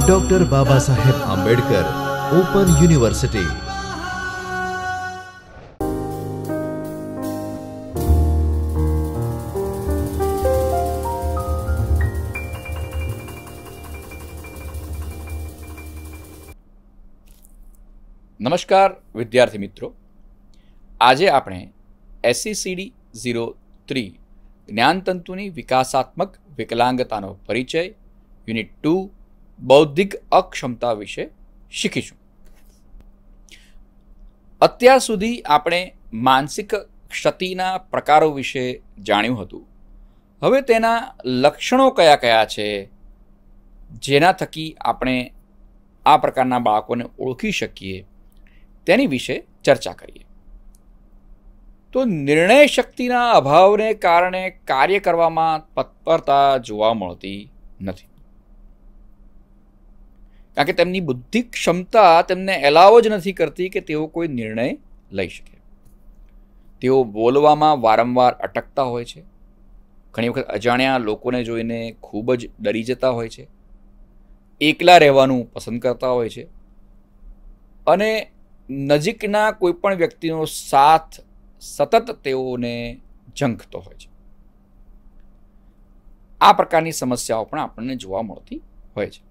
Doctor Baba Saheb Ambedkar open university નમસ્કાર વિદ્યાર્થી મિત્રો આજે આપણે એસસીસીડી ઝીરો થ્રી જ્ઞાનતંતુની વિકાસાત્મક વિકલાંગતાનો પરિચય યુનિટ ટુ બૌદ્ધિક અક્ષમતા વિશે શીખીશું. અત્યાર સુધી આપણે માનસિક ક્ષતિના પ્રકારો વિશે જાણ્યું હતું. હવે તેના લક્ષણો કયા કયા છે? જેના થકી આપણે આ પ્રકારના બાળકોને ઓળખી શકીએ? તેની વિશે ચર્ચા કરીએ. તો નિર્ણય શક્તિના અભાવને કારણે કાર્ય કરવામાં તત્પરતા જોવા મળતી નથી. કારણ કે તેમની બુદ્ધિ ક્ષમતા તેમને એલાવ જ નથી કરતી કે તેઓ કોઈ નિર્ણય લઈ શકે. તેઓ બોલવામાં વારંવાર અટકતા હોય છે. ઘણી વખત અજાણ્યા લોકોને જોઈને ખૂબ જ ડરી જતા હોય છે. એકલા રહેવાનું પસંદ કરતા હોય છે. અને નજીકના કોઈ પણ વ્યક્તિનો સાથ સતત તેઓને ઝંખતો હોય છે. આ પ્રકારની સમસ્યાઓ પણ આપણને જોવા મળતી હોય છે.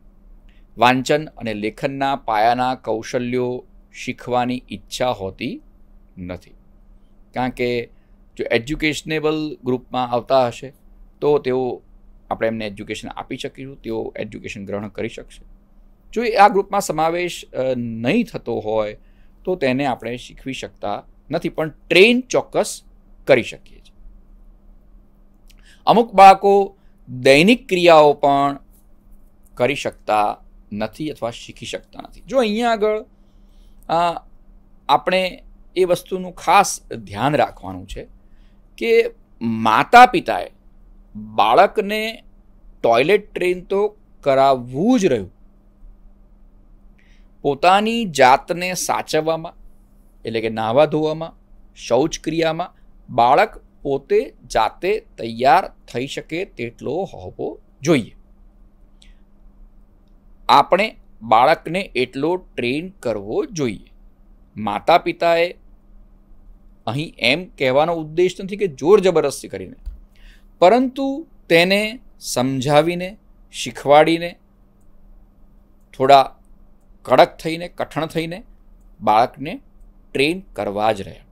વાંચન અને લેખનના પાયાના કૌશલ્યો શીખવાની ઈચ્છા હોતી નથી. કારણ કે જો એજ્યુકેશનેબલ ગ્રુપમાં આવતા હશે, તો તેઓ આપણે એમને એજ્યુકેશન આપી શકીશું, તેઓ એજ્યુકેશન ગ્રહણ કરી શકશે. જો એ આ ગ્રુપમાં સમાવેશ નહીં થતો હોય, તો તેને આપણે શીખવી શકતા નથી, પણ ટ્રેન ચોક્કસ કરી શકીએ છીએ. અમુક બાળકો દૈનિક ક્રિયાઓ પણ કરી શકતા નથી અથવા શીખી શકતા નથી. જો અહીંયા આગળ આપણે એ વસ્તુનું ખાસ ધ્યાન રાખવાનું છે કે માતા પિતાએ બાળકને ટોયલેટ ટ્રેન તો કરાવવું જ રહ્યું. પોતાની જાતને સાચવવામાં, એટલે કે નાહવા ધોવામાં શૌચક્રિયામાં બાળક પોતે જાતે તૈયાર થઈ શકે તેટલો હોવો જોઈએ. આપણે બાળકને એટલો ટ્રેન કરવો જોઈએ. માતા પિતાએ અહીં એમ કહેવાનો ઉદ્દેશ નથી કે જોર જબરદસ્તી કરીને. પરંતુ તેને સમજાવીને, શીખવાડીને, થોડા કડક થઈને, કઠણ થઈને બાળકને ટ્રેન કરવા જ રહ્યા.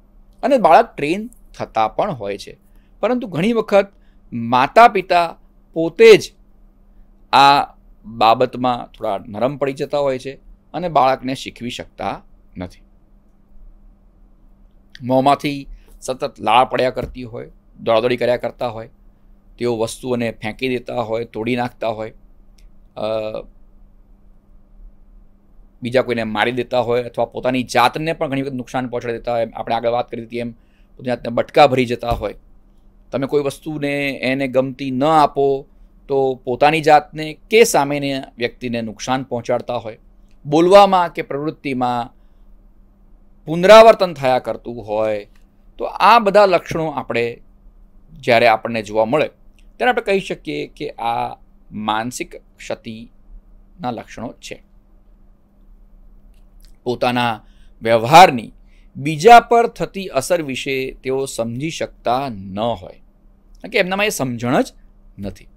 અને બાળક ટ્રેન થતા પણ હોય છે. પરંતુ ઘણી વખત માતા પિતા પોતે જ આ બાબતમાં થોડા નરમ પડી જતા હોય છે અને બાળકને શીખવી શકતા નથી. મોંમાંથી સતત લાળ પડ્યા કરતી હોય, દોડાદોડી કર્યા કરતા હોય, તેઓ વસ્તુઓને ફેંકી દેતા હોય, તોડી નાખતા હોય બીજા કોઈને મારી દેતા હોય અથવા પોતાની જાતને પણ ઘણી વખત નુકસાન પહોંચાડી દેતા હોય આપણે આગળ વાત કરી હતી એમ, પોતાની જાતને બટકા ભરી જતા હોય. તમે કોઈ વસ્તુને એને ગમતી ન આપો તો પોતાની જાતને કે સામેની વ્યક્તિને નુકસાન પહોંચાડતા હોય, બોલવામાં કે પ્રવૃત્તિમાં પુનરાવર્તન થયા કરતું હોય, તો આ બધા લક્ષણો આપણે જ્યારે આપણને જોવા મળે, ત્યારે આપણે કહી શકીએ કે આ માનસિક ક્ષતિના લક્ષણો છે. પોતાના વ્યવહારની બીજા પર થતી અસર વિશે તેઓ સમજી શકતા ન હોય. કે એમનામાં એ સમજણ જ નથી.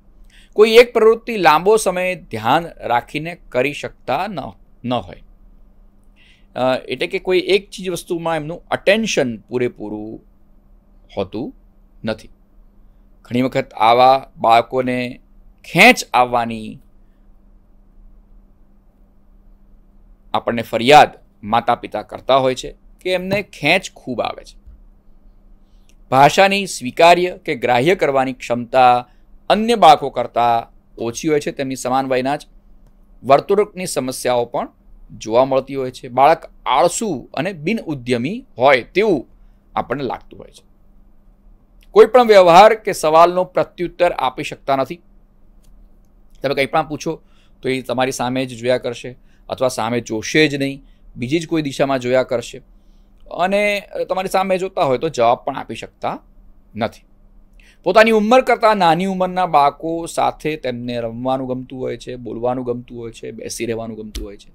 કોઈ એક પ્રવૃત્તિ લાંબો સમય ધ્યાન રાખીને કરી શકતા ન ન હોય. એટલે કે કોઈ એક ચીજ વસ્તુમાં એમનું અટેન્શન પૂરેપૂરું હોતું નથી. ઘણી વખત આવા બાળકોને ખેંચ આવવાની આપણને ફરિયાદ માતા પિતા કરતા હોય છે કે એમને ખેંચ ખૂબ આવે છે. ભાષાની સ્વીકાર્ય કે ગ્રાહ્ય કરવાની ક્ષમતા અન્ય બાળકો કરતાં ઓછી હોય છે, તેમની સમાન વયના જ વર્તુળકની સમસ્યાઓ પણ જોવા મળતી હોય છે. બાળક આળસુ અને બિન ઉદ્યમી હોય તેવું આપણને લાગતું હોય છે. કોઈ પણ વ્યવહાર કે સવાલનો પ્રત્યુત્તર આપી શકતા નથી. તમે કંઈ પણ પૂછો તો એ તમારી સામે જ જોયા કરશે અથવા સામે જોશે જ નહીં. બીજી જ કોઈ દિશામાં જોયા કરશે. અને તમારી સામે જોતા હોય તો જવાબ પણ આપી શકતા નથી. પોતાની ઉંમર કરતાં નાની ઉંમરના બાળકો સાથે તેમને રમવાનું ગમતું હોય છે, બોલવાનું ગમતું હોય છે, બેસી રહેવાનું ગમતું હોય છે.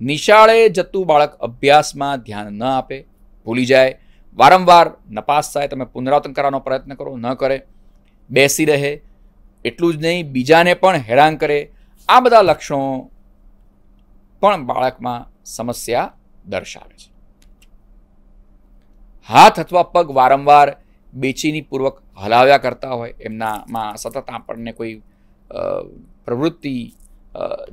નિશાળે જતું બાળક અભ્યાસમાં ધ્યાન ન આપે, ભૂલી જાય. વારંવાર નપાસ થાય, તમે પુનરાવર્તન કરવાનો પ્રયત્ન કરો, ન કરે. બેસી રહે, એટલું જ નહીં, બીજાને પણ હેરાન કરે. આ બધા લક્ષણો પણ બાળકમાં સમસ્યા દર્શાવે છે. હાથ અથવા પગ વારંવાર બેચીનીપૂર્વક હલાવ્યા કરતા હોય, એમનામાં સતત આપણને કોઈ પ્રવૃત્તિ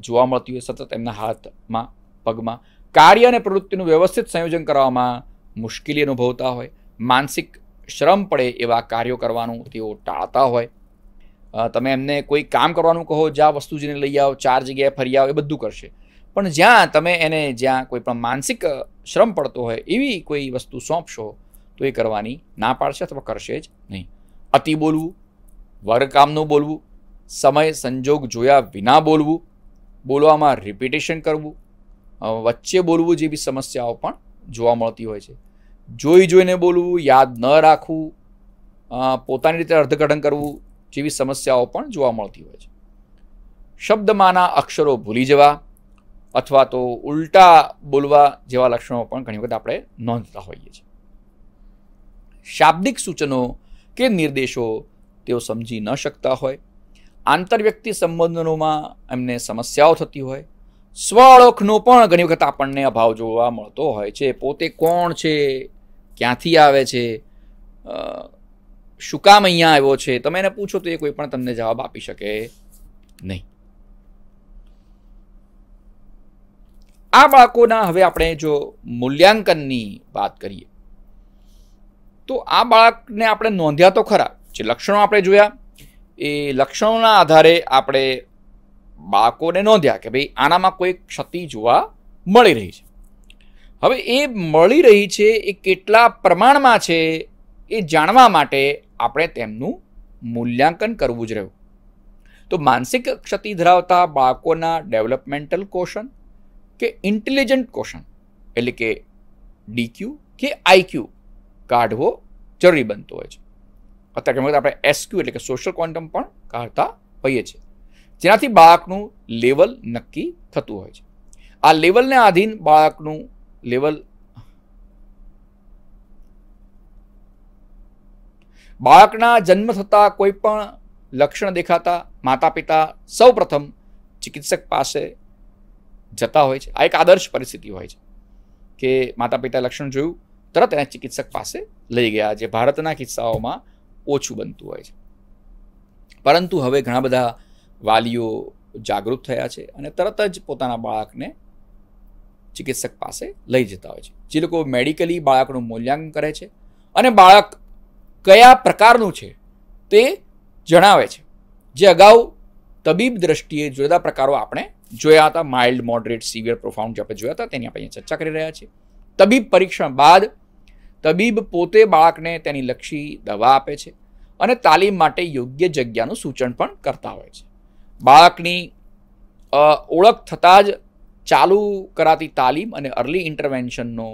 જોવા મળતી હોય, સતત એમના હાથમાં, પગમાં. કાર્ય અને પ્રવૃત્તિનું વ્યવસ્થિત સંયોજન કરવામાં મુશ્કેલી અનુભવતા હોય, માનસિક શ્રમ પડે એવા કાર્યો કરવાનું તેઓ ટાળતા હોય. તમે એમને કોઈ કામ કરવાનું કહો, જ્યાં વસ્તુ જઈને લઈ આવો, ચાર જગ્યાએ ફરી આવો, એ બધું કરશે. પણ જ્યાં તમે એને જ્યાં કોઈ પણ માનસિક શ્રમ પડતો હોય, એવી કોઈ વસ્તુ સોંપશો, તો એ કરવાની ના પાડશે અથવા કરશે જ નહીં. અતિ બોલવું વર્ગકામનું બોલવું, સમય, સંજોગ જોયા વિના બોલવું, બોલવામાં રિપીટેશન કરવું વચ્ચે બોલવું જેવી સમસ્યાઓ પણ જોવા મળતી હોય છે. જોઈ જોઈને બોલવું, યાદ ન રાખવું પોતાની રીતે અર્થઘટન કરવું જેવી સમસ્યાઓ પણ જોવા મળતી હોય છે. શબ્દમાંના અક્ષરો ભૂલી જવા અથવા તો ઉલટા બોલવા જેવા લક્ષણો પણ ઘણી વખત આપણે નોંધતા હોઈએ છીએ. શાબ્દિક સૂચનો કે નિર્દેશો તેઓ સમજી ન શકતા હોય. આંતરવ્યક્તિ સંબંધોમાં એમને સમસ્યાઓ થતી હોય. સ્વ ઓળખનો પણ ઘણી વખત આપણને અભાવ જોવા મળતો હોય છે. પોતે કોણ છે? ક્યાંથી આવે છે? શું કામ અહીંયા આવ્યો છે? તમે એને પૂછો તો એ કોઈ પણ તમને જવાબ આપી શકે નહીં. આ બાળકોના હવે આપણે જો મૂલ્યાંકનની વાત કરીએ તો આ બાળકને આપણે નોંધ્યા તો ખરા. જે લક્ષણો આપણે જોયા, એ લક્ષણોના આધારે આપણે બાળકોને નોંધ્યા કે ભાઈ આનામાં કોઈ ક્ષતિ જોવા મળી રહી છે. હવે એ મળી રહી છે એ કેટલા પ્રમાણમાં છે એ જાણવા માટે આપણે તેમનું મૂલ્યાંકન કરવું જ રહ્યું. તો માનસિક ક્ષતિ ધરાવતા બાળકોના ડેવલપમેન્ટલ કોશન કે ઇન્ટેલિજન્ટ કોશન એટલે કે ડીક્યુ કે આઈક્યુ કાઢવો જરૂરી બનતો હોય છે. અત્યારે વખત આપણે એસક્યુ એટલે કે સોશિયલ ક્વોન્ટમ પણ કાઢતા હોઈએ છીએ. જેનાથી બાળકનું લેવલ નક્કી થતું હોય છે. આ લેવલને આધીન બાળકનું લેવલ બાળકના જન્મ થતાં કોઈ પણ લક્ષણ દેખાતા માતા પિતા સૌ પ્રથમ ચિકિત્સક પાસે જતા હોય છે. આ એક આદર્શ પરિસ્થિતિ હોય છે કે માતા પિતા લક્ષણ જોયું તરત એને ચિકિત્સક પાસે લઈ ગયા જે ભારતના કિસ્સાઓમાં ઓછું બનતું હોય છે. પરંતુ હવે ઘણા બધા વાલીઓ જાગૃત થયા છે અને તરત જ પોતાના બાળકને ચિકિત્સક પાસે લઈ જતા હોય છે. જે લોકો મેડિકલી બાળકનું મૂલ્યાંકન કરે છે અને બાળક કયા પ્રકારનું છે તે જણાવે છે. જે અગાઉ તબીબ દ્રષ્ટિએ જુદા પ્રકારો આપણે જોયા હતા માઇલ્ડ મોડરેટ સિવિયર પ્રોફાઉન્ડ જે આપણે જોયા હતા, તેની આપણે ચર્ચા કરી રહ્યા છીએ. તબીબ પરીક્ષણ બાદ તબીબ પોતે બાળકને તેની લક્ષી દવા આપે છે અને તાલીમ માટે યોગ્ય જગ્યાનું સૂચન પણ કરતા હોય છે. બાળકની ઓળખ થતાં જ ચાલુ કરાતી તાલીમ અને અર્લી ઇન્ટરવેન્શનનો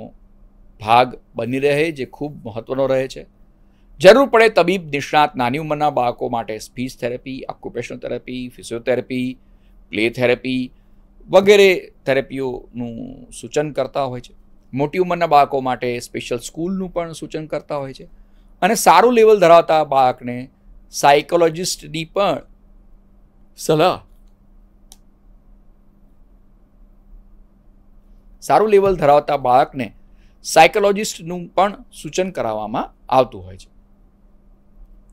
ભાગ બની રહે જે ખૂબ મહત્વનો રહે છે. જરૂર પડે તબીબ નિષ્ણાત નાની ઉંમરના બાળકો માટે speech therapy occupational therapy physiotherapy play therapy વગેરે થેરેપીઓનું સૂચન કરતા હોય છે. મોટી ઉંમરના બાળકો માટે સ્પેશિયલ સ્કૂલનું પણ સૂચન કરતા હોય છે. અને સારું લેવલ ધરાવતા બાળકને સાયકોલોજિસ્ટની પણ સલાહ. સારું લેવલ ધરાવતા બાળકને સાયકોલોજિસ્ટનું પણ સૂચન કરાવવામાં આવતું હોય છે.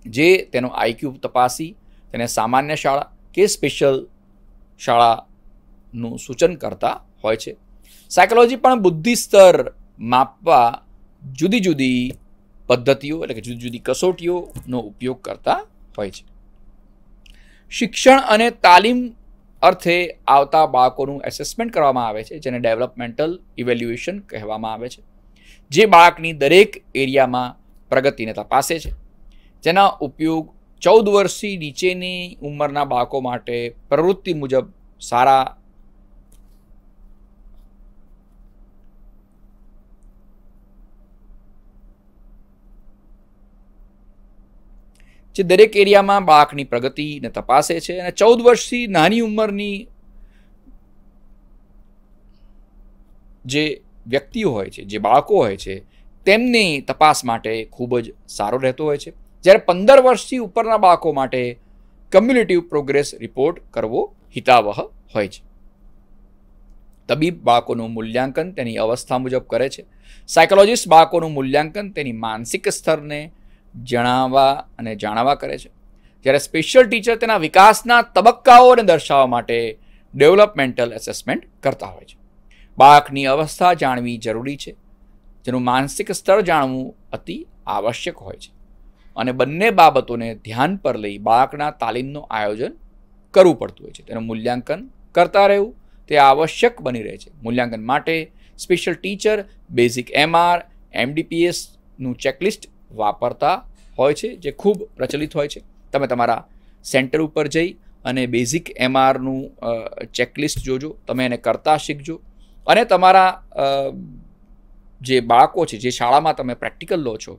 જે તેનો આઈક્યુ તપાસી, તેને સામાન્ય શાળા કે સ્પેશિયલ શાળાનું સૂચન કરતા હોય છે. સાયકોલોજી પણ બુદ્ધિ સ્તર માપવા જુદી જુદી પદ્ધતિઓ એટલે કે જુદી જુદી કસોટીઓનો ઉપયોગ કરતા હોય છે. શિક્ષણ અને તાલીમ અર્થે આવતા બાળકોનું એસેસમેન્ટ કરવામાં આવે છે, જેને ડેવલપમેન્ટલ ઇવેલ્યુએશન કહેવામાં આવે છે. જે બાળકની દરેક એરિયામાં પ્રગતિને તપાસે છે. જેના ઉપયોગ ચૌદ વર્ષથી નીચેની ઉંમરના બાળકો માટે પ્રવૃત્તિ મુજબ સારા જે દરેક એરિયામાં બાળકની પ્રગતિને તપાસે છે અને ચૌદ વર્ષથી નાની ઉંમરની જે વ્યક્તિઓ હોય છે, જે બાળકો હોય છે, તેમની તપાસ માટે ખૂબ જ સારો રહેતો હોય છે. જ્યારે પંદર વર્ષથી ઉપરના બાળકો માટે કમ્યુનિટિવ પ્રોગ્રેસ રિપોર્ટ કરવો હિતાવહ હોય છે. તબીબ બાળકોનું મૂલ્યાંકન તેની અવસ્થા મુજબ કરે છે. સાયકોલોજીસ્ટ બાળકોનું મૂલ્યાંકન તેની માનસિક સ્તરને જણાવવા અને જાણવા કરે છે. જ્યારે સ્પેશિયલ ટીચર તેના વિકાસના તબક્કાઓને દર્શાવવા માટે ડેવલપમેન્ટલ એસેસમેન્ટ કરતા હોય છે. બાળકની અવસ્થા જાણવી જરૂરી છે. જેનું માનસિક સ્તર જાણવું અતિ આવશ્યક હોય છે. અને બંને બાબતોને ધ્યાન પર લઈ બાળકના તાલીમનું આયોજન કરવું પડતું હોય છે. તેનું મૂલ્યાંકન કરતા રહેવું તે આવશ્યક બની રહે છે. મૂલ્યાંકન માટે સ્પેશિયલ ટીચર બેઝિક એમઆર એમડીપીએસનું ચેકલિસ્ટ વાપરતા હોય છે, જે ખૂબ પ્રચલિત હોય છે. તમે તમારા સેન્ટર ઉપર જઈ અને બેઝિક એમઆરનું ચેકલિસ્ટ જોજો. તમે એને કરતા શીખજો. અને તમારા જે બાળકો છે, જે શાળામાં તમે પ્રેક્ટિકલ લો છો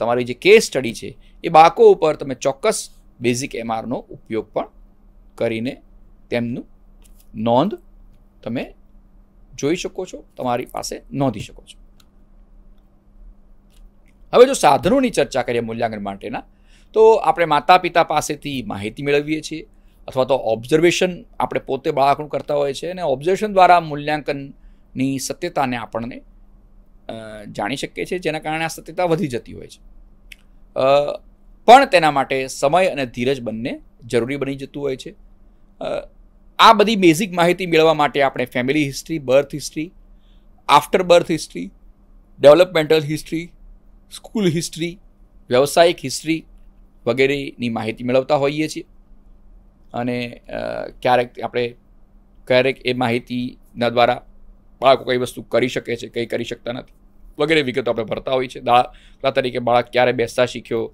તમારી જે કેસ સ્ટડી છે, એ બાળકો ઉપર તમે ચોક્કસ બેઝિક એમઆરનો ઉપયોગ પણ કરીને તેમનું નોંધ તમે જોઈ શકો છો, તમારી પાસે નોંધી શકો છો. હવે જો સાધનોની ચર્ચા કરીએ મૂલ્યાંકન માટેના, તો આપણે માતા પિતા પાસેથી માહિતી મેળવીએ છીએ અથવા તો ઓબ્ઝર્વેશન આપણે પોતે બાળકનું કરતા હોય છે અને ઓબ્ઝર્વેશન દ્વારા મૂલ્યાંકનની સત્યતાને આપણને જાણી શકીએ છીએ, જેના કારણે આ સત્યતા વધી જતી હોય છે. પણ તેના માટે સમય અને ધીરજ બંને જરૂરી બની જતું હોય છે. આ બધી બેઝિક માહિતી મેળવવા માટે આપણે family history birth history after birth history developmental history school history, વ્યવસાયિક હિસ્ટ્રી વગેરેની માહિતી મેળવતા હોઈએ છીએ. અને ક્યારેક આપણે, ક્યારેક એ માહિતીના દ્વારા બાળકો કઈ વસ્તુ કરી શકે છે, કંઈ કરી શકતા નથી. વગેરે વિગતો આપણે ભરતા હોઈએ છીએ. દાખલા તરીકે બાળક ક્યારે બેસતા શીખ્યો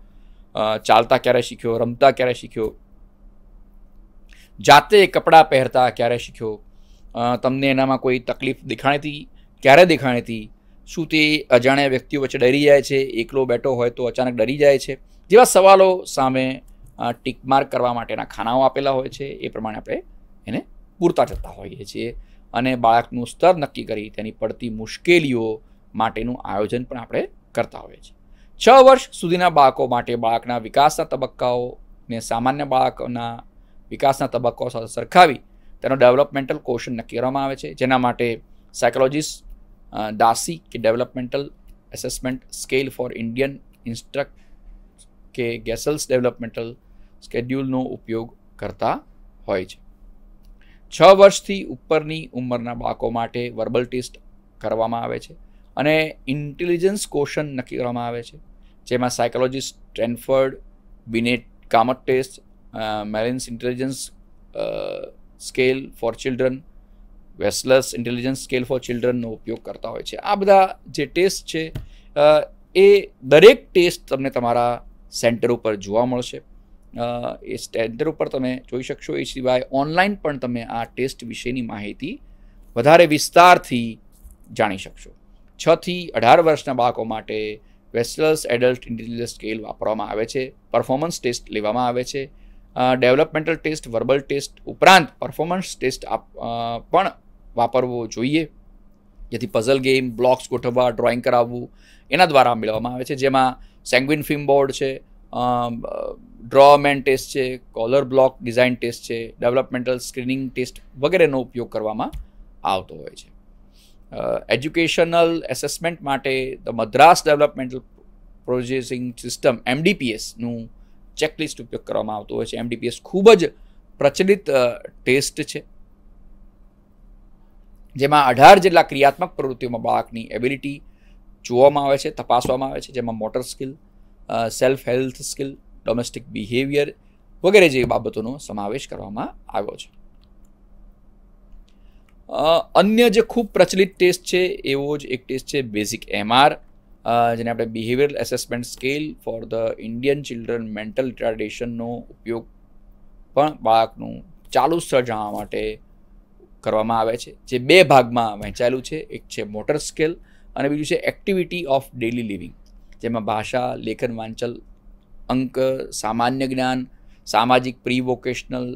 ચાલતા ક્યારે શીખ્યો, રમતા ક્યારે શીખ્યો, જાતે કપડાં પહેરતા ક્યારે શીખ્યો તમને એનામાં કોઈ તકલીફ દેખાણી હતી? ક્યારે દેખાણી હતી? શું તે અજાણ્યા વ્યક્તિઓ વચ્ચે ડરી જાય છે? એકલો બેઠો હોય તો અચાનક ડરી જાય છે? જેવા સવાલો સામે ટીકમાર્ક કરવા માટેના ખાનાઓ આપેલા હોય છે. એ પ્રમાણે આપણે એને પૂરતા જતા હોઈએ છીએ. અને બાળકનું સ્તર નક્કી કરી તેની પડતી મુશ્કેલીઓ માટેનું આયોજન પણ આપણે કરતા હોઈએ છીએ. છ વર્ષ સુધીના બાળકો માટે બાળકના વિકાસના તબક્કાઓને સામાન્ય બાળકોના વિકાસના તબક્કાઓ સાથે સરખાવી તેનો ડેવલપમેન્ટલ કોશન નક્કી કરવામાં આવે છે. જેના માટે સાયકોલોજીસ્ટ દાસી કે developmental assessment scale for Indian instruct કે ગેસલ્સ ડેવલપમેન્ટલ સ્કેડ્યુલનો ઉપયોગ કરતા હોય છે. છ વર્ષથી ઉપરની ઉંમરના બાળકો માટે વર્બલ ટેસ્ટ કરવામાં આવે છે અને ઇન્ટેલિજન્સ કોશન નક્કી કરવામાં આવે છે. જેમાં psychologist Stanford Binet Kamat test મેરિન્સ intelligence scale for children Wechsler's intelligence scale for ચિલ્ડ્રનનો ઉપયોગ કરતા હોય છે. આ બધા જે ટેસ્ટ છે એ દરેક ટેસ્ટ તમને તમારા સેન્ટર ઉપર જોવા મળશે. એ સેન્ટર ઉપર તમે જોઈ શકશો. એ સિવાય ઓનલાઈન પણ તમે આ ટેસ્ટ વિશેની માહિતી વધારે વિસ્તારથી જાણી શકશો. છથી અઢાર વર્ષના બાળકો માટે વેસ્ટલસ એડલ્ટ ઇન્ટેલિજન્સ સ્કેલ વાપરવામાં આવે છે. પરફોર્મન્સ ટેસ્ટ લેવામાં આવે છે. ડેવલપમેન્ટલ ટેસ્ટ, વર્બલ ટેસ્ટ ઉપરાંત પરફોર્મન્સ ટેસ્ટ પણ વાપરવો જોઈએ. જેથી પઝલ ગેમ બ્લોક્સ ગોઠવવા ડ્રોઈંગ કરાવવું, એના દ્વારા મેળવવામાં આવે છે. જેમાં સેંગ્વિન ફિલ્મ બોર્ડ છે ડ્રોમેન ટેસ્ટ છે કોલર બ્લોક ડિઝાઇન ટેસ્ટ છે ડેવલપમેન્ટલ સ્ક્રીનિંગ ટેસ્ટ વગેરેનો ઉપયોગ કરવામાં આવતો હોય છે. એજ્યુકેશનલ એસેસમેન્ટ માટે the Madras developmental processing system એમડીપીએસનું checklist ઉપયોગ કરવામાં આવતો હોય છે. એમડીપીએસ ખૂબ જ પ્રચલિત ટેસ્ટ છે. જેમાં અઢાર જેટલા ક્રિયાત્મક પ્રવૃત્તિઓમાં બાળકની એબિલિટી જોવામાં આવે છે, તપાસવામાં આવે છે, જેમાં motor skill self health skill domestic behaviour વગેરે જેવી બાબતોનો સમાવેશ કરવામાં આવ્યો છે. અન્ય જે ખૂબ પ્રચલિત ટેસ્ટ છે, એવો જ એક ટેસ્ટ છે બેઝિક એમઆર જેને આપણે behavioural assessment scale for the Indian children mental રિટાર્ડેશનનો ઉપયોગ પણ બાળકનું ચાલુ સ્તર જાણવા માટે કરવામાં આવે છે. જે બે ભાગમાં વહેંચાયેલું છે. એક છે મોટર સ્કેલ અને બીજું છે એક્ટિવિટી ઓફ ડેલી લિવિંગ જેમાં ભાષા, લેખન વાંચલ અંક, સામાન્ય જ્ઞાન, સામાજિક પ્રી વોકેશનલ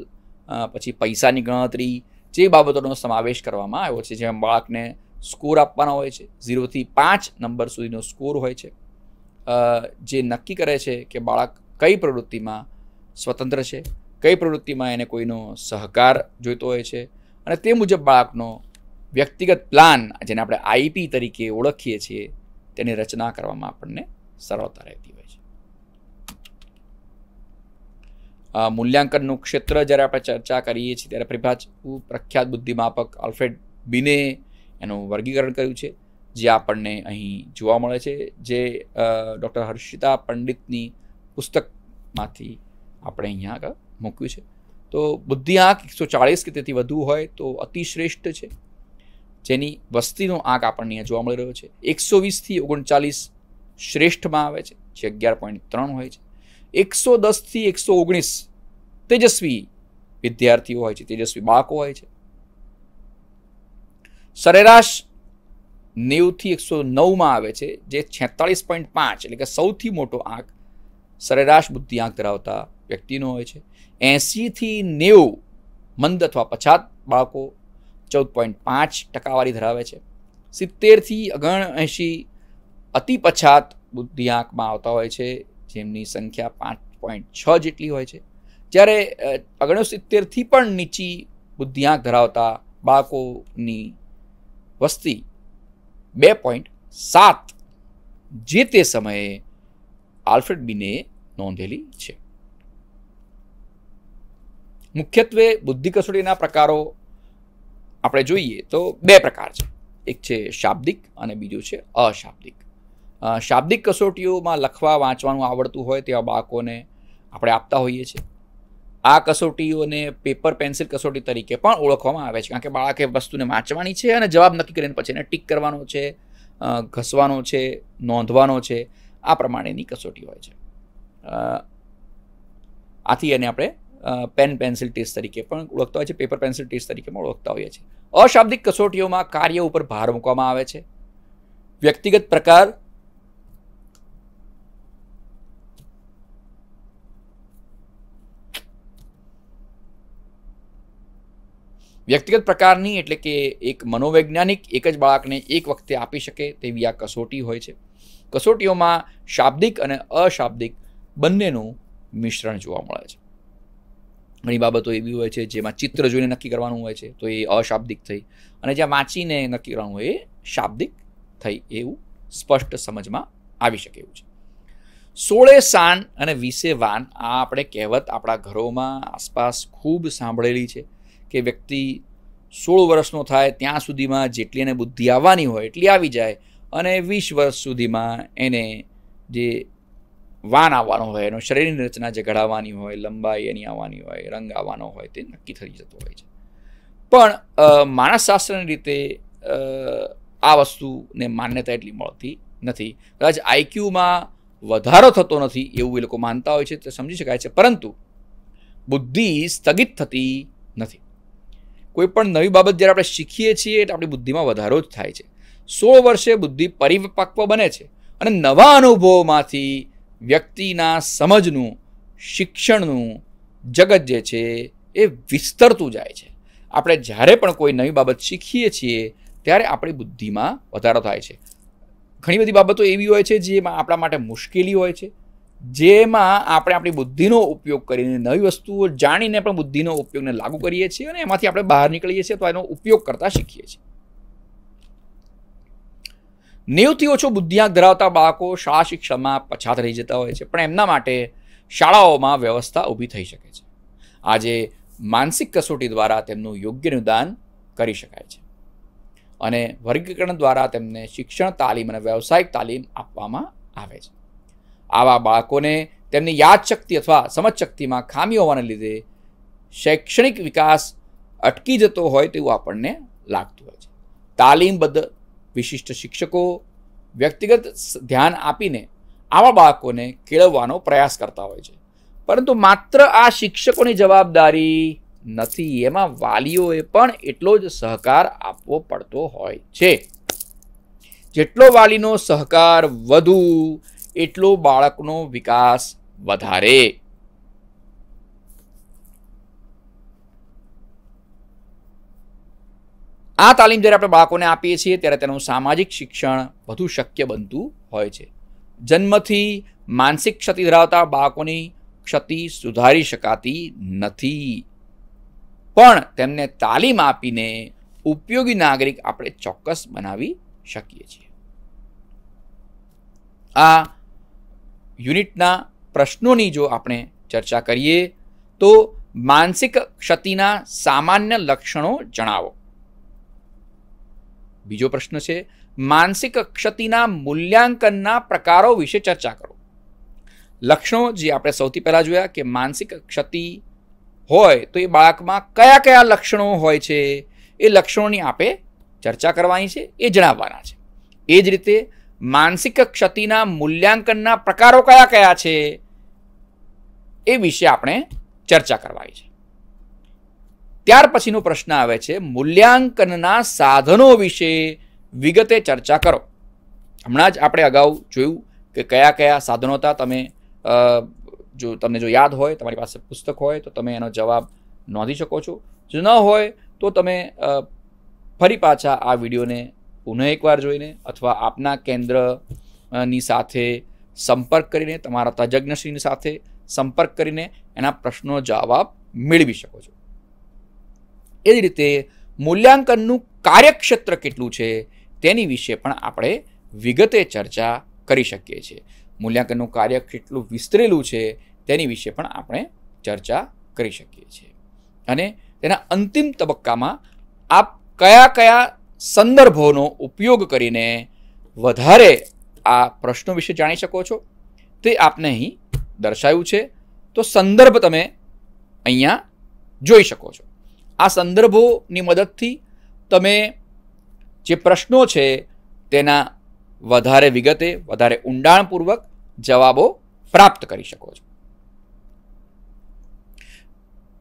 પછી પૈસાની ગણતરી જે બાબતોનો સમાવેશ કરવામાં આવ્યો છે. જેમાં બાળકને સ્કોર આપવાનો હોય છે. ઝીરોથી પાંચ નંબર સુધીનો સ્કોર હોય છે. જે નક્કી કરે છે કે બાળક કઈ પ્રવૃત્તિમાં સ્વતંત્ર છે, કઈ પ્રવૃત્તિમાં એને કોઈનો સહકાર જોઈતો હોય છે અને તે મુજબ બાળકનો વ્યક્તિગત પ્લાન, જેને આપણે આઈપી તરીકે ઓળખીએ છીએ, તેની રચના કરવામાં આપણને સરળતા રહેતી હોય છે. મૂલ્યાંકનનું ક્ષેત્ર જ્યારે આપણે ચર્ચા કરીએ છીએ, ત્યારે પ્રભાજ પ્રખ્યાત બુદ્ધિમાપક આલ્ફ્રેડ બિને એનું વર્ગીકરણ કર્યું છે, જે આપણને અહીં જોવા મળે છે, જે ડૉક્ટર હર્ષિતા પંડિતની પુસ્તકમાંથી આપણે અહીંયા આગળ મૂક્યું છે. તો બુદ્ધિ આંક એકસો ચાળીસ કે તેથી વધુ હોય તો અતિશ્રેષ્ઠ છે. જેની વસ્તીનો આંક આપણને જોવા મળી રહ્યો છે. એકસો વીસથી ઓગણચાલીસ શ્રેષ્ઠમાં આવે છે, જે અગિયાર પોઈન્ટ ત્રણ હોય છે. એકસો દસથી એકસો ઓગણીસ તેજસ્વી વિદ્યાર્થીઓ હોય છે, તેજસ્વી બાળકો હોય છે. સરેરાશ નેવથી એકસો નવમાં આવે છે, જે છેતાળીસ પોઈન્ટ પાંચ એટલે કે સૌથી મોટો આંક સરેરાશ બુદ્ધિ આંક ધરાવતા વ્યક્તિનો હોય છે. એંસીથી નેવું મંદ અથવા પછાત બાળકો ચૌદ પોઈન્ટ પાંચ ટકાવારી ધરાવે છે. સિત્તેરથી અગણ એંશી અતિ પછાત બુદ્ધિઆંકમાં આવતા હોય છે, જેમની સંખ્યા પાંચ પોઈન્ટ છ જેટલી હોય છે. જ્યારે ઓગણસિત્તેરથી પણ નીચી બુદ્ધિઆંક ધરાવતા બાળકોની વસ્તી બે પોઈન્ટ સાત જે તે સમયે આલ્ફ્રેડ બીને નોંધેલી છે. મુખ્યત્વે બુદ્ધિ કસોટીના પ્રકારો આપણે જોઈએ તો બે પ્રકાર છે. એક છે શાબ્દિક અને બીજું છે અશાબ્દિક. શાબ્દિક કસોટીઓમાં લખવા વાંચવાનું આવડતું હોય તેવા બાળકોને આપણે આપતા હોઈએ છીએ. આ કસોટીઓને પેપર પેન્સિલ કસોટી તરીકે પણ ઓળખવામાં આવે છે. કારણ કે બાળકે વસ્તુને વાંચવાની છે અને જવાબ નક્કી કરીને પછી એને ટીક કરવાનો છે ઘસવાનો છે, નોંધવાનો છે. આ પ્રમાણેની કસોટી હોય છે. આથી એને આપણે પેન પેન્સિલ ટેસ્ટ તરીકે પણ ઓળખતા હોય છે. પેપર પેન્સિલ ટેસ્ટ તરીકે પણ ઓળખતા હોઈએ છીએ. અશાબ્દિક કસોટીઓમાં કાર્ય ઉપર ભાર મૂકવામાં આવે છે. વ્યક્તિગત પ્રકાર વ્યક્તિગત પ્રકારની એટલે કે એક મનોવૈજ્ઞાનિક એક જ બાળકને એક વખતે આપી શકે તેવી આ કસોટી હોય છે. કસોટીઓમાં શાબ્દિક અને અશાબ્દિક બંનેનું મિશ્રણ જોવા મળે છે. ઘણી બાબતો એવી હોય છે જેમાં ચિત્ર જોઈને નક્કી કરવાનું હોય છે, તો એ અશાબ્દિક થઈ. અને જ્યાં વાંચીને નક્કી કરવાનું હોય, એ શાબ્દિક થઈ એવું સ્પષ્ટ સમજમાં આવી શકે એવું છે. સોળે સાન અને વીસે વાન આ આપણે કહેવત આપણા ઘરોમાં આસપાસ ખૂબ સાંભળેલી છે કે વ્યક્તિ સોળ વર્ષનો થાય ત્યાં સુધીમાં જેટલી એને બુદ્ધિ આવવાની હોય એટલી આવી જાય અને વીસ વર્ષ સુધીમાં એને જે વાન આવવાનો હોય, એનો શરીરની રચના જે ઘડાવવાની હોય, લંબાઈ એની આવવાની હોય, રંગ આવવાનો હોય, તે નક્કી થઈ જતો હોય છે. પણ માનસશાસ્ત્રની રીતે આ વસ્તુને માન્યતા એટલી મળતી નથી. કદાચ આઈક્યુમાં વધારો થતો નથી એવું એ લોકો માનતા હોય છે, તે સમજી શકાય છે, પરંતુ બુદ્ધિ સ્થગિત થતી નથી. કોઈ પણ નવી બાબત જ્યારે આપણે શીખીએ છીએ એટલે આપણી બુદ્ધિમાં વધારો જ થાય છે. સોળ વર્ષે બુદ્ધિ પરિપક્વ બને છે અને નવા અનુભવોમાંથી વ્યક્તિના સમજનું, શિક્ષણનું જગત જે છે એ વિસ્તરતું જાય છે. આપણે જ્યારે પણ કોઈ નવી બાબત શીખીએ છીએ, ત્યારે આપણી બુદ્ધિમાં વધારો થાય છે. ઘણી બધી બાબતો એવી હોય છે જેમાં આપણા માટે મુશ્કેલી હોય છે, જેમાં આપણે આપણી બુદ્ધિનો ઉપયોગ કરીને નવી વસ્તુઓ જાણીને પણ બુદ્ધિનો ઉપયોગને લાગુ કરીએ છીએ અને એમાંથી આપણે બહાર નીકળીએ છીએ તો એનો ઉપયોગ કરતા શીખીએ છીએ. નેવથી ઓછો બુદ્ધિઆંક ધરાવતા બાળકો શાળા શિક્ષણમાં પછાત રહી જતા હોય છે. પણ એમના માટે શાળાઓમાં વ્યવસ્થા ઊભી થઈ શકે છે. આજે માનસિક કસોટી દ્વારા તેમનું યોગ્ય નિદાન કરી શકાય છે. અને વર્ગીકરણ દ્વારા તેમને શિક્ષણ, તાલીમ અને વ્યવસાયિક તાલીમ આપવામાં આવે છે. આવા બાળકોને તેમની યાદશક્તિ અથવા સમજશક્તિમાં ખામી હોવાને લીધે શૈક્ષણિક વિકાસ અટકી જતો હોય તેવું આપણને લાગતું હોય છે. તાલીમબદ્ધ વિશિષ્ટ શિક્ષકો વ્યક્તિગત ધ્યાન આપીને આવા બાળકોને કેળવવાનો પ્રયાસ કરતા હોય છે. પરંતુ માત્ર આ શિક્ષકોની જવાબદારી નથી, એમાં વાલીઓએ પણ એટલો જ સહકાર આપવો પડતો હોય છે. જેટલો વાલીનો સહકાર વધુ, એટલો બાળકનો વિકાસ વધારે. આ તાલીમ જ્યારે આપણે બાળકોને આપીએ છીએ, ત્યારે તેનું સામાજિક શિક્ષણ વધુ શક્ય બનતું હોય છે. જન્મથી માનસિક ક્ષતિ ધરાવતા બાળકોની ક્ષતિ સુધારી શકાતી નથી. પણ તેમને તાલીમ આપીને ઉપયોગી નાગરિક આપણે ચોક્કસ બનાવી શકીએ છીએ. આ યુનિટના પ્રશ્નોની જો આપણે ચર્ચા કરીએ, તો માનસિક ક્ષતિના સામાન્ય લક્ષણો જણાવો. બીજો પ્રશ્ન છે, માનસિક ક્ષતિના મૂલ્યાંકનના પ્રકારો વિશે ચર્ચા કરો. લક્ષણો જે આપણે સૌથી પહેલાં જોયા કે માનસિક ક્ષતિ હોય તો એ બાળકમાં કયા કયા લક્ષણો હોય છે, એ લક્ષણોની આપણે ચર્ચા કરવાની છે, એ જણાવવાના છે. એ જ રીતે માનસિક ક્ષતિના મૂલ્યાંકનના પ્રકારો કયા કયા છે, એ વિશે આપણે ચર્ચા કરવાની છે. ત્યાર પછીનો પ્રશ્ન આવે છે, મૂલ્યાંકનના સાધનો વિશે વિગતે ચર્ચા કરો. હમણાં જ આપણે અગાઉ જોયું કે કયા કયા સાધનો હતા. તમે જો તમને જો યાદ હોય, તમારી પાસે પુસ્તક હોય, તો તમે એનો જવાબ નોંધી શકો છો. જો ન હોય, તો તમે ફરી પાછા આ વિડીયોને પુનઃ એકવાર જોઈને અથવા આપના કેન્દ્રની સાથે સંપર્ક કરીને, તમારા તજજ્ઞશ્રીની સાથે સંપર્ક કરીને એના પ્રશ્નો જવાબ મેળવી શકો છો. એ જ રીતે મૂલ્યાંકનનું કાર્યક્ષેત્ર કેટલું છે તેની વિશે પણ આપણે વિગતે ચર્ચા કરી શકીએ છીએ. મૂલ્યાંકનનું કાર્ય કેટલું વિસ્તરેલું છે તેની વિશે પણ આપણે ચર્ચા કરી શકીએ છીએ. અને તેના અંતિમ તબક્કામાં આપ કયા કયા સંદર્ભોનો ઉપયોગ કરીને વધારે આ પ્રશ્નો વિશે જાણી શકો છો? તે આપને અહીં દર્શાવ્યું છે. તો સંદર્ભ તમે અહીંયા જોઈ શકો છો. આ સંદર્ભોની મદદથી તમે જે પ્રશ્નો છે તેના વધારે વિગતે વધારે ઊંડાણપૂર્વક જવાબો પ્રાપ્ત કરી શકો છો.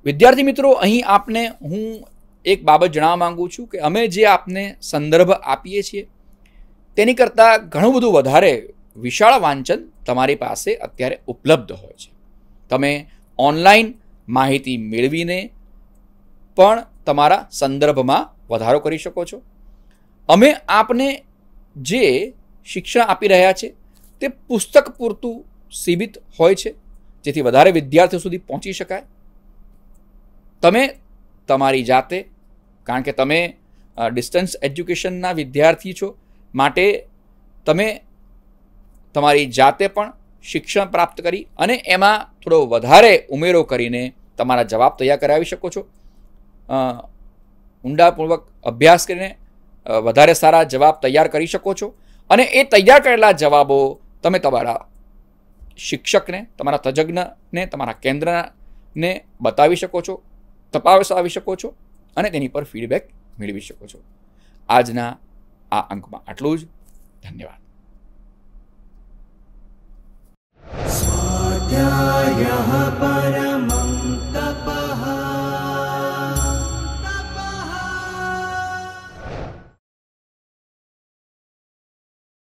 વિદ્યાર્થી મિત્રો, અહીં આપને હું એક બાબત જણાવવા માંગુ છું કે અમે જે આપને સંદર્ભ આપીએ છીએ, તેની કરતાં ઘણું બધું વધારે વિશાળ વાંચન તમારી પાસે અત્યારે ઉપલબ્ધ હોય છે. તમે ઓનલાઈન માહિતી મેળવીને પણ તમારા સંદર્ભમાં વધારો કરી શકો છો. અમે આપને જે શિક્ષણ આપી રહ્યા છે, તે પુસ્તક પૂરતું સીમિત હોય છે, જેથી વધારે વિદ્યાર્થીઓ સુધી પહોંચી શકાય. તમે તમારી જાતે, કારણ કે તમે ડિસ્ટન્સ એજ્યુકેશનના વિદ્યાર્થી છો, માટે તમે તમારી જાતે પણ શિક્ષણ પ્રાપ્ત કરી અને એમાં થોડો વધારે ઉમેરો કરીને તમારા જવાબ તૈયાર કરાવી શકો છો. ઊંડાપૂર્વક અભ્યાસ કરીને વધારે સારા જવાબ તૈયાર કરી શકો છો. અને એ તૈયાર કરેલા જવાબો તમે તમારા શિક્ષકને, તમારા તજજ્ઞને, તમારા કેન્દ્રને બતાવી શકો છો તપાસાવી શકો છો અને તેની પર ફીડબેક મેળવી શકો છો. આજના આ અંકમાં આટલું જ. ધન્યવાદ. સ્વાધ્યાય